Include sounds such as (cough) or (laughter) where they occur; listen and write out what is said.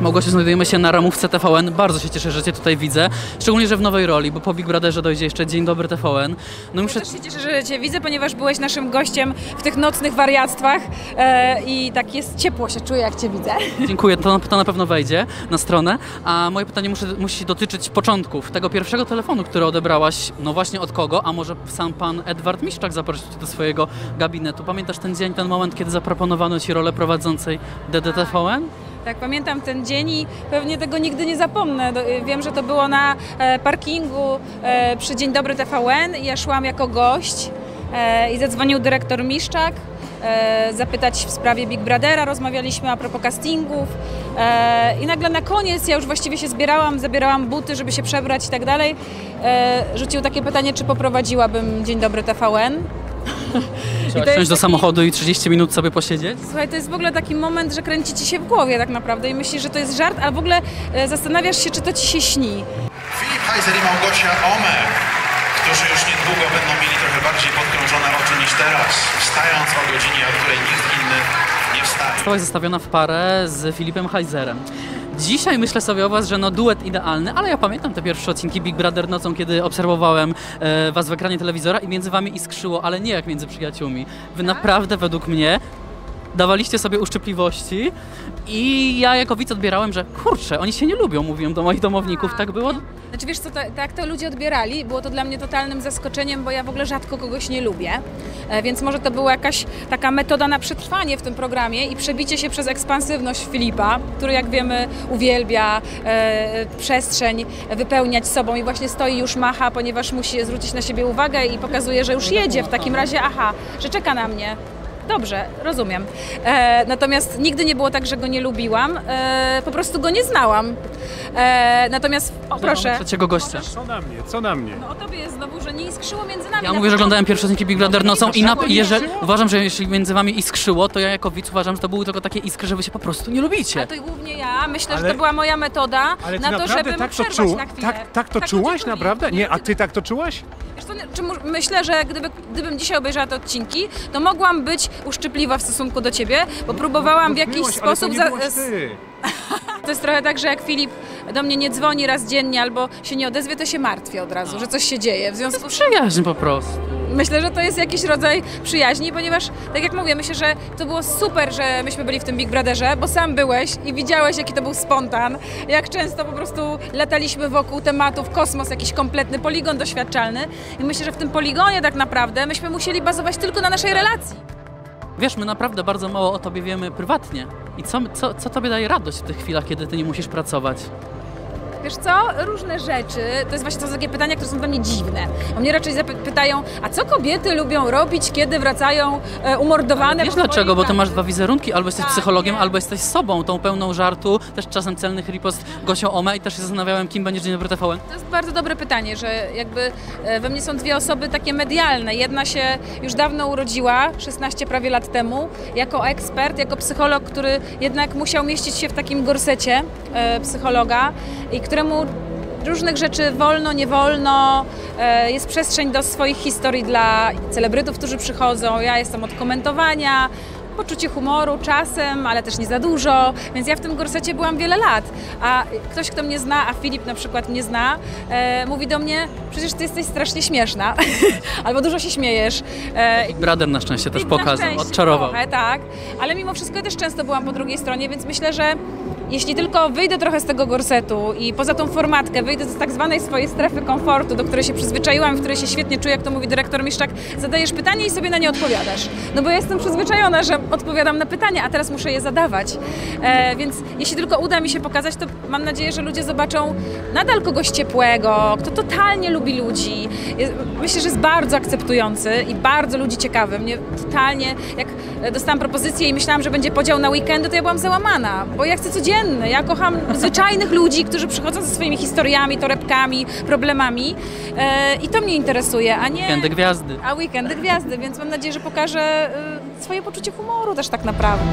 Małgosiu, znajdujemy się na ramówce TVN. Bardzo się cieszę, że Cię tutaj widzę. Szczególnie, że w nowej roli, bo po Big Brotherze dojdzie jeszcze Dzień Dobry TVN. No muszę... Też się cieszę, że Cię widzę, ponieważ byłeś naszym gościem w tych nocnych wariactwach e, i tak jest ciepło się czuję, jak Cię widzę. (laughs) Dziękuję, to, to na pewno wejdzie na stronę. A moje pytanie musi, musi dotyczyć początków. Tego pierwszego telefonu, który odebrałaś, no właśnie od kogo? A może sam pan Edward Miszczak zaprosił Cię do swojego gabinetu? Pamiętasz ten dzień, ten moment, kiedy zaproponowano Ci rolę prowadzącej DDTVN? Tak, pamiętam ten dzień i pewnie tego nigdy nie zapomnę. Do- Wiem, że to było na e, parkingu e, przy Dzień Dobry TVN ja szłam jako gość e, i zadzwonił dyrektor Miszczak zapytać w sprawie Big Brothera, rozmawialiśmy a propos castingów i nagle na koniec, ja już właściwie się zbierałam, zabierałam buty, żeby się przebrać i tak dalej, rzucił takie pytanie, czy poprowadziłabym Dzień Dobry TVN. Jest wsiąść do taki- samochodu i 30 minut sobie posiedzieć? Słuchaj, to jest w ogóle taki moment, że kręci ci się w głowie tak naprawdę i myślisz, że to jest żart, ale w ogóle e, zastanawiasz się, czy to ci się śni. Filip Heiser i Małgosia Omer, którzy już niedługo będą mieli trochę bardziej podkrążone oczy niż teraz, wstając o godzinie, o której nikt inny nie wstaje. Zostałaś zestawiona w parę z Filipem Heizerem. Dzisiaj myślę sobie o was, że no duet idealny, ale ja pamiętam te pierwsze odcinki Big Brother nocą, kiedy obserwowałem e, was w ekranie telewizora i między wami iskrzyło, ale nie jak między przyjaciółmi. Wy naprawdę według mnie dawaliście sobie uszczypliwości i ja jako widz odbierałem, że kurczę, oni się nie lubią, mówiłem do moich domowników, tak było? Znaczy wiesz co, ta- tak to ludzie odbierali, było to dla mnie totalnym zaskoczeniem, bo ja w ogóle rzadko kogoś nie lubię, e, więc może to była jakaś taka metoda na przetrwanie w tym programie i przebicie się przez ekspansywność Filipa, który jak wiemy uwielbia e, przestrzeń wypełniać sobą i właśnie stoi już macha, ponieważ musi zwrócić na siebie uwagę i pokazuje, że już jedzie w takim razie, aha, że czeka na mnie. Dobrze, rozumiem. E, natomiast nigdy nie było tak, że go nie lubiłam, e, po prostu go nie znałam. E, natomiast, o proszę. Trzeciego gościa. Co na mnie, co na mnie? No o tobie jest znowu, że nie iskrzyło między nami. Ja mówię, że oglądałem pierwsze odcinki Big Brother nocą i na, jeżeli, uważam, że jeśli między wami iskrzyło, to ja jako widz uważam, że to były tylko takie iskry, że wy się po prostu nie lubicie. A to głównie ja. Myślę, że Ale- to była moja metoda na to, żeby tak to przerwać czuł, na chwilę. tak, tak to Tak czułaś naprawdę? Nie, a ty tak to czułaś? Wiesz co, mu- myślę, że gdyby, gdybym dzisiaj obejrzała te odcinki, to mogłam być uszczypliwa w stosunku do ciebie, bo próbowałam w jakiś Byłaś, ale sposób... to nie ty. (laughs) To jest trochę tak, że jak Filip do mnie nie dzwoni raz dziennie albo się nie odezwie, to się martwię od razu, że coś się dzieje. W związku z Przyjaźń po prostu. Myślę, że to jest jakiś rodzaj przyjaźni, ponieważ, tak jak mówię, myślę, że to było super, że myśmy byli w tym Big Brotherze, bo sam byłeś i widziałeś, jaki to był spontan, jak często po prostu lataliśmy wokół tematów, kosmos, jakiś kompletny poligon doświadczalny i myślę, że w tym poligonie tak naprawdę myśmy musieli bazować tylko na naszej relacji. Wiesz, my naprawdę bardzo mało o tobie wiemy prywatnie. I co, co, co tobie daje radość w tych chwilach, kiedy ty nie musisz pracować? Wiesz co? Różne rzeczy. To jest właśnie to takie pytania, które są dla mnie dziwne. Bo mnie raczej pytają, a co kobiety lubią robić, kiedy wracają e, umordowane Wiesz po dlaczego? Bo ty masz dwa wizerunki, albo jesteś Tak, psychologiem, nie. albo jesteś sobą, tą pełną żartu, też czasem celnych ripost Gosią Ome i też się zastanawiałem, kim będziesz Dzień Dobry TVN. To jest bardzo dobre pytanie, że jakby e, we mnie są dwie osoby takie medialne. Jedna się już dawno urodziła, 16 prawie lat temu, jako ekspert, jako psycholog, który jednak musiał mieścić się w takim gorsecie e, psychologa i któremu różnych rzeczy wolno, nie wolno, e, jest przestrzeń do swoich historii dla celebrytów, którzy przychodzą. Ja jestem od komentowania, poczucie humoru czasem, ale też nie za dużo, więc ja w tym gorsecie byłam wiele lat. A ktoś, kto mnie zna, a Filip na przykład mnie zna, e, mówi do mnie, przecież ty jesteś strasznie śmieszna, (laughs) albo dużo się śmiejesz. E, Brother na szczęście też pokazał, odczarował. Trochę, tak, ale mimo wszystko ja też często byłam po drugiej stronie, więc myślę, że jeśli tylko wyjdę trochę z tego gorsetu i poza tą formatkę wyjdę z tak zwanej swojej strefy komfortu, do której się przyzwyczaiłam, w której się świetnie czuję, jak to mówi dyrektor Miszczak, zadajesz pytanie i sobie na nie odpowiadasz. No bo ja jestem przyzwyczajona, że odpowiadam na pytania, a teraz muszę je zadawać. E, więc jeśli tylko uda mi się pokazać, to mam nadzieję, że ludzie zobaczą nadal kogoś ciepłego, kto totalnie lubi ludzi. Jest, myślę, że jest bardzo akceptujący i bardzo ludzi ciekawy. Mnie totalnie, jak e, dostałam propozycję i myślałam, że będzie podział na weekendy, to ja byłam załamana, bo ja chcę codzienny. Ja kocham zwyczajnych ludzi, którzy przychodzą ze swoimi historiami, torebkami, problemami e, i to mnie interesuje, a nie... Weekendy gwiazdy. A weekendy gwiazdy, więc mam nadzieję, że pokażę e, swoje poczucie humoru też tak naprawdę.